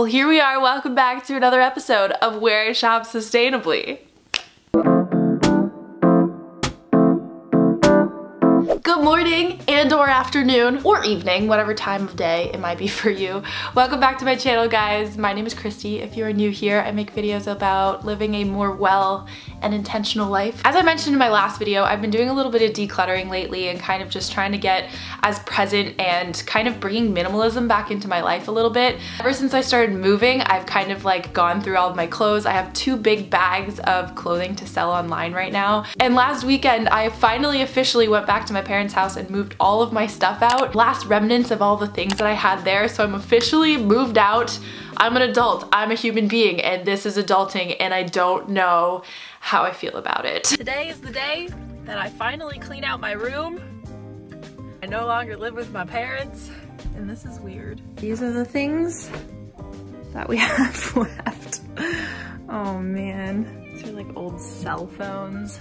Well, here we are. Welcome back to another episode of Where I Shop Sustainably. Good morning and or afternoon or evening, whatever time of day it might be for you. Welcome back to my channel guys. My name is Christie. If you are new here, I make videos about living a more well and intentional life. As I mentioned in my last video, I've been doing a little bit of decluttering lately and kind of just trying to get as present and kind of bringing minimalism back into my life a little bit. Ever since I started moving, I've kind of like gone through all of my clothes. I have two big bags of clothing to sell online right now. And last weekend, I finally officially went back to my parents' house and moved all of my stuff out. Last remnants of all the things that I had there. So I'm officially moved out. I'm an adult, I'm a human being, and this is adulting, and I don't know how I feel about it. Today is the day that I finally clean out my room. I no longer live with my parents, and this is weird. These are the things that we have left. Oh man, these are like old cell phones.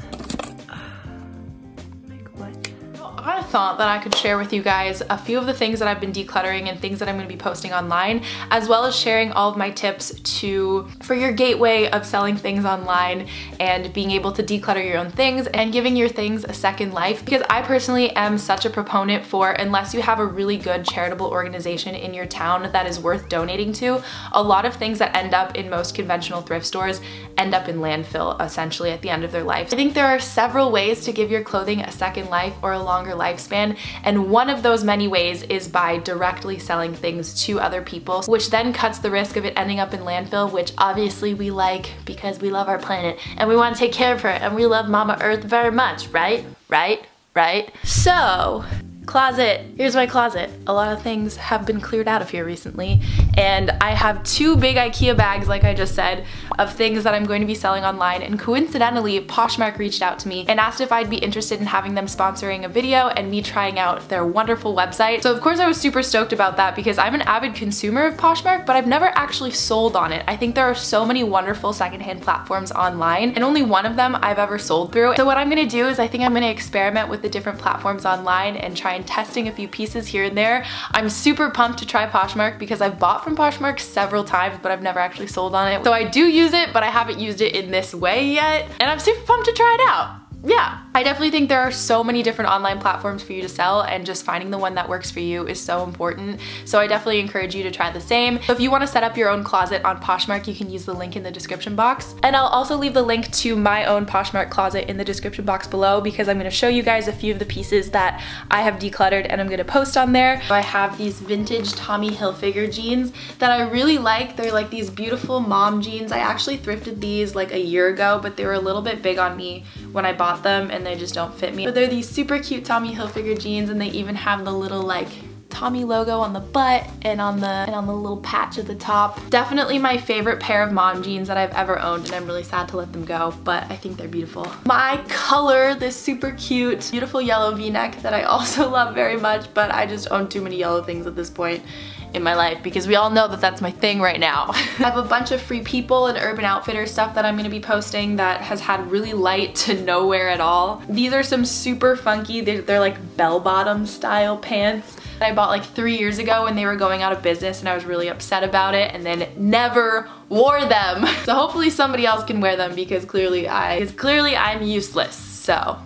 I thought that I could share with you guys a few of the things that I've been decluttering and things that I'm going to be posting online, as well as sharing all of my tips to for your gateway of selling things online and being able to declutter your own things and giving your things a second life. Because I personally am such a proponent for unless you have a really good charitable organization in your town that is worth donating to, a lot of things that end up in most conventional thrift stores end up in landfill essentially at the end of their life. I think there are several ways to give your clothing a second life or a longer lifespan and one of those many ways is by directly selling things to other people which then cuts the risk of it ending up in landfill which obviously we like because we love our planet and we want to take care of her and we love Mama Earth very much, right? Right? Right? So, Closet. Here's my closet. A lot of things have been cleared out of here recently and I have two big Ikea bags like I just said of things that I'm going to be selling online and coincidentally Poshmark reached out to me and asked if I'd be interested in having them sponsoring a video and me trying out their wonderful website. So of course I was super stoked about that because I'm an avid consumer of Poshmark but I've never actually sold on it. I think there are so many wonderful secondhand platforms online and only one of them I've ever sold through. So what I'm gonna do is I think I'm gonna experiment with the different platforms online and try and testing a few pieces here and there. I'm super pumped to try Poshmark because I've bought from Poshmark several times, but I've never actually sold on it. So I do use it, but I haven't used it in this way yet. And I'm super pumped to try it out yeah, I definitely think there are so many different online platforms for you to sell and just finding the one that works for you is so important. So I definitely encourage you to try the same. So if you wanna set up your own closet on Poshmark, you can use the link in the description box. And I'll also leave the link to my own Poshmark closet in the description box below because I'm gonna show you guys a few of the pieces that I have decluttered and I'm gonna post on there. I have these vintage Tommy Hilfiger jeans that I really like. They're like these beautiful mom jeans. I actually thrifted these like a year ago, but they were a little bit big on me when I bought them and they just don't fit me. But they're these super cute Tommy Hilfiger jeans and they even have the little like Tommy logo on the butt and on the and on the little patch at the top. Definitely my favorite pair of mom jeans that I've ever owned and I'm really sad to let them go, but I think they're beautiful. My color, this super cute, beautiful yellow v-neck that I also love very much, but I just own too many yellow things at this point in my life because we all know that that's my thing right now. I have a bunch of Free People and Urban Outfitter stuff that I'm gonna be posting that has had really light to nowhere at all. These are some super funky, they're, they're like bell-bottom style pants I bought like three years ago when they were going out of business and I was really upset about it and then never wore them. So hopefully somebody else can wear them because clearly I, because clearly I'm useless. So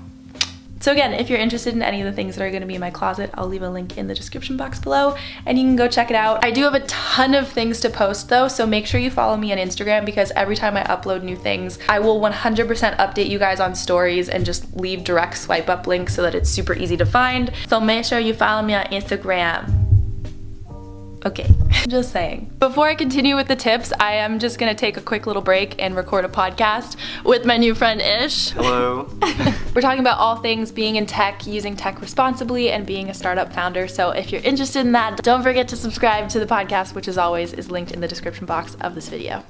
so again, if you're interested in any of the things that are gonna be in my closet, I'll leave a link in the description box below and you can go check it out. I do have a ton of things to post though, so make sure you follow me on Instagram because every time I upload new things, I will 100% update you guys on stories and just leave direct swipe up links so that it's super easy to find. So make sure you follow me on Instagram. Okay, just saying. Before I continue with the tips, I am just gonna take a quick little break and record a podcast with my new friend Ish. Hello. We're talking about all things being in tech, using tech responsibly, and being a startup founder. So if you're interested in that, don't forget to subscribe to the podcast, which as always is linked in the description box of this video.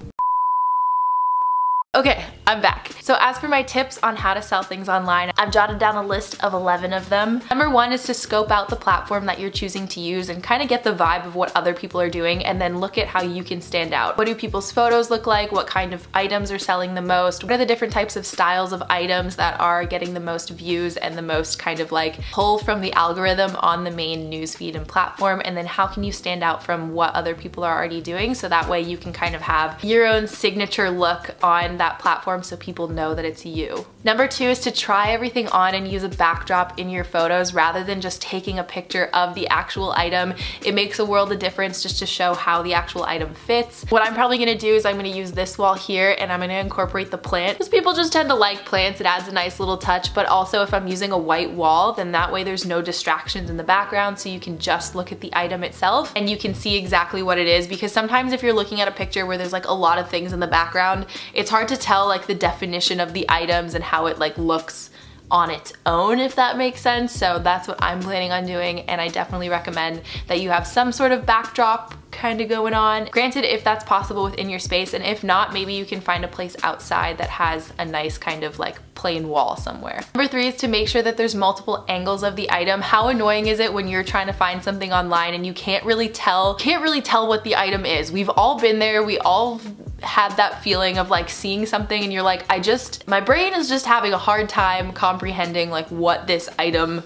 Okay, I'm back. So as for my tips on how to sell things online, I've jotted down a list of 11 of them. Number one is to scope out the platform that you're choosing to use and kind of get the vibe of what other people are doing and then look at how you can stand out. What do people's photos look like? What kind of items are selling the most? What are the different types of styles of items that are getting the most views and the most kind of like pull from the algorithm on the main newsfeed and platform? And then how can you stand out from what other people are already doing so that way you can kind of have your own signature look on that platform so people know that it's you. Number two is to try everything on and use a backdrop in your photos rather than just taking a picture of the actual item. It makes a world of difference just to show how the actual item fits. What I'm probably gonna do is I'm gonna use this wall here and I'm gonna incorporate the plant because people just tend to like plants. It adds a nice little touch, but also if I'm using a white wall, then that way there's no distractions in the background so you can just look at the item itself and you can see exactly what it is because sometimes if you're looking at a picture where there's like a lot of things in the background, it's hard to tell like the definition of the items and how it like looks on its own, if that makes sense. So that's what I'm planning on doing. And I definitely recommend that you have some sort of backdrop kind of going on. Granted, if that's possible within your space, and if not, maybe you can find a place outside that has a nice kind of like plain wall somewhere. Number three is to make sure that there's multiple angles of the item. How annoying is it when you're trying to find something online and you can't really tell, can't really tell what the item is. We've all been there, we all had that feeling of like seeing something and you're like, I just, my brain is just having a hard time comprehending like what this item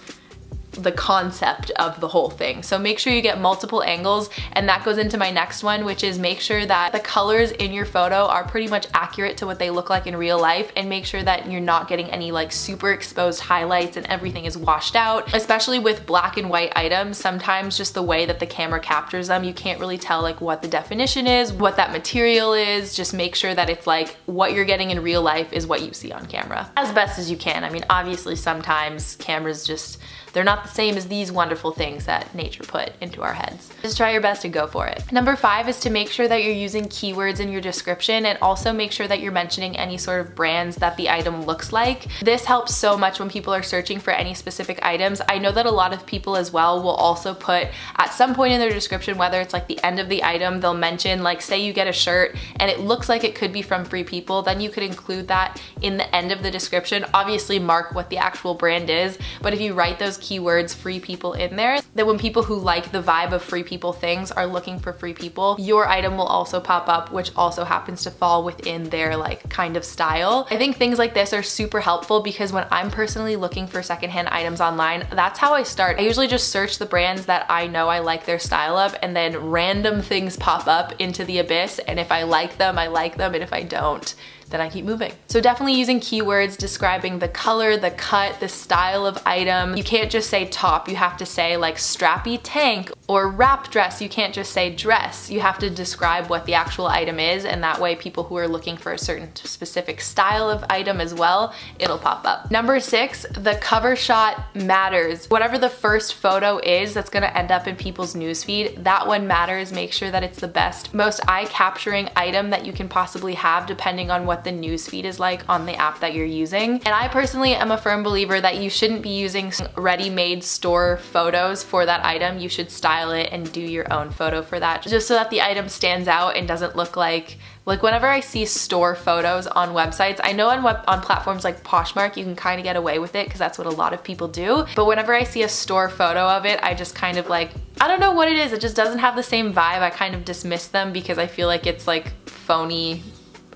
the concept of the whole thing. So make sure you get multiple angles and that goes into my next one which is make sure that the colors in your photo are pretty much accurate to what they look like in real life and make sure that you're not getting any like super exposed highlights and everything is washed out. Especially with black and white items, sometimes just the way that the camera captures them, you can't really tell like what the definition is, what that material is. Just make sure that it's like what you're getting in real life is what you see on camera as best as you can. I mean, obviously sometimes cameras just they're not the same as these wonderful things that nature put into our heads. Just try your best to go for it. Number five is to make sure that you're using keywords in your description and also make sure that you're mentioning any sort of brands that the item looks like. This helps so much when people are searching for any specific items. I know that a lot of people as well will also put at some point in their description, whether it's like the end of the item, they'll mention like say you get a shirt and it looks like it could be from Free People, then you could include that in the end of the description. Obviously mark what the actual brand is, but if you write those keywords free people in there, that when people who like the vibe of free people things are looking for free people, your item will also pop up, which also happens to fall within their like kind of style. I think things like this are super helpful because when I'm personally looking for secondhand items online, that's how I start. I usually just search the brands that I know I like their style of and then random things pop up into the abyss. And if I like them, I like them. And if I don't, then I keep moving. So definitely using keywords describing the color, the cut, the style of item. You can't just say top, you have to say like strappy tank or wrap dress. You can't just say dress. You have to describe what the actual item is and that way people who are looking for a certain specific style of item as well, it'll pop up. Number six, the cover shot matters. Whatever the first photo is that's gonna end up in people's newsfeed, that one matters. Make sure that it's the best, most eye-capturing item that you can possibly have depending on what what the newsfeed is like on the app that you're using. And I personally am a firm believer that you shouldn't be using ready-made store photos for that item. You should style it and do your own photo for that just so that the item stands out and doesn't look like like whenever I see store photos on websites, I know on web on platforms like Poshmark, you can kind of get away with it because that's what a lot of people do. But whenever I see a store photo of it, I just kind of like, I don't know what it is. It just doesn't have the same vibe. I kind of dismiss them because I feel like it's like phony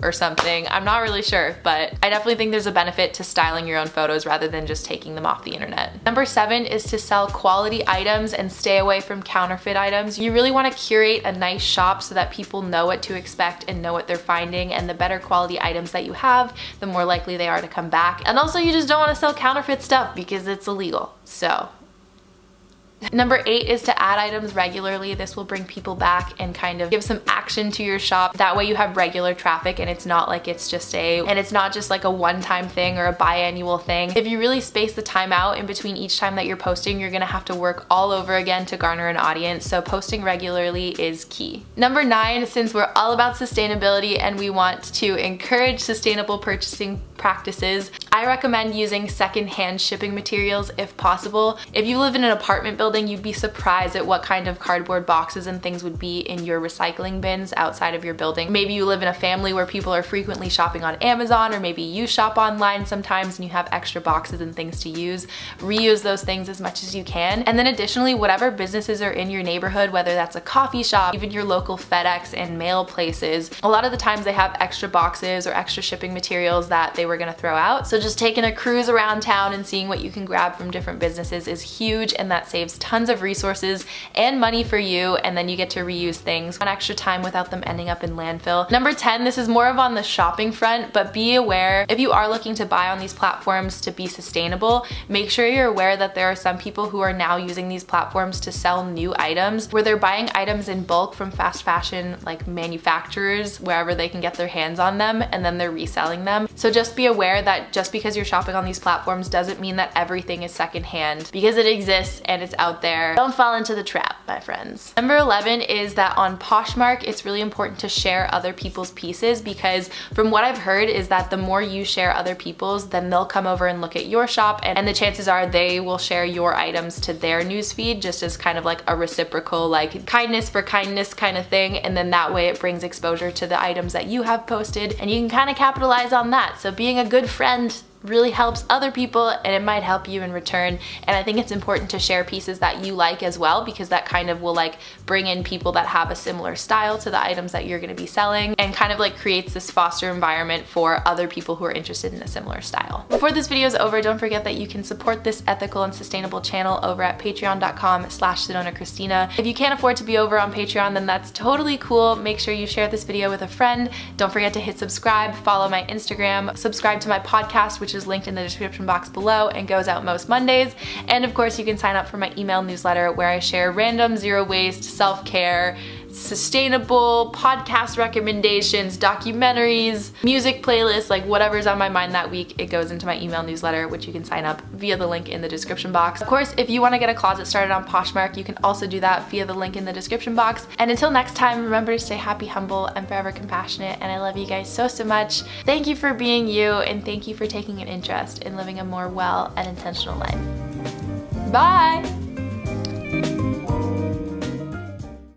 or something. I'm not really sure, but I definitely think there's a benefit to styling your own photos rather than just taking them off the internet. Number seven is to sell quality items and stay away from counterfeit items. You really wanna curate a nice shop so that people know what to expect and know what they're finding and the better quality items that you have, the more likely they are to come back. And also you just don't wanna sell counterfeit stuff because it's illegal. So Number eight is to add items regularly. This will bring people back and kind of give some action to your shop. That way you have regular traffic and it's not like it's just a, and it's not just like a one-time thing or a biannual thing. If you really space the time out in between each time that you're posting, you're gonna have to work all over again to garner an audience. So posting regularly is key. Number nine, since we're all about sustainability and we want to encourage sustainable purchasing practices. I recommend using secondhand shipping materials if possible. If you live in an apartment building, you'd be surprised at what kind of cardboard boxes and things would be in your recycling bins outside of your building. Maybe you live in a family where people are frequently shopping on Amazon or maybe you shop online sometimes and you have extra boxes and things to use. Reuse those things as much as you can. And then additionally, whatever businesses are in your neighborhood, whether that's a coffee shop, even your local FedEx and mail places, a lot of the times they have extra boxes or extra shipping materials that they were gonna throw out. So just taking a cruise around town and seeing what you can grab from different businesses is huge and that saves tons of resources and money for you and then you get to reuse things one extra time without them ending up in landfill. Number 10, this is more of on the shopping front, but be aware if you are looking to buy on these platforms to be sustainable, make sure you're aware that there are some people who are now using these platforms to sell new items where they're buying items in bulk from fast fashion like manufacturers wherever they can get their hands on them and then they're reselling them. So just be aware that just because you're shopping on these platforms doesn't mean that everything is secondhand because it exists and it's out there. Don't fall into the trap, my friends. Number 11 is that on Poshmark, it's really important to share other people's pieces because from what I've heard is that the more you share other people's, then they'll come over and look at your shop and, and the chances are they will share your items to their newsfeed just as kind of like a reciprocal like kindness for kindness kind of thing and then that way it brings exposure to the items that you have posted and you can kind of capitalize on that. So being a good friend really helps other people and it might help you in return and I think it's important to share pieces that you like as well because that kind of will like bring in people that have a similar style to the items that you're going to be selling and kind of like creates this foster environment for other people who are interested in a similar style. Before this video is over don't forget that you can support this ethical and sustainable channel over at patreon.com slash Christina. If you can't afford to be over on Patreon then that's totally cool. Make sure you share this video with a friend. Don't forget to hit subscribe, follow my Instagram, subscribe to my podcast which which is linked in the description box below and goes out most Mondays. And of course, you can sign up for my email newsletter where I share random zero waste, self-care, sustainable podcast recommendations, documentaries, music playlists, like whatever's on my mind that week, it goes into my email newsletter, which you can sign up via the link in the description box. Of course, if you want to get a closet started on Poshmark, you can also do that via the link in the description box. And until next time, remember to stay happy, humble, and forever compassionate. And I love you guys so, so much. Thank you for being you, and thank you for taking an interest in living a more well and intentional life. Bye!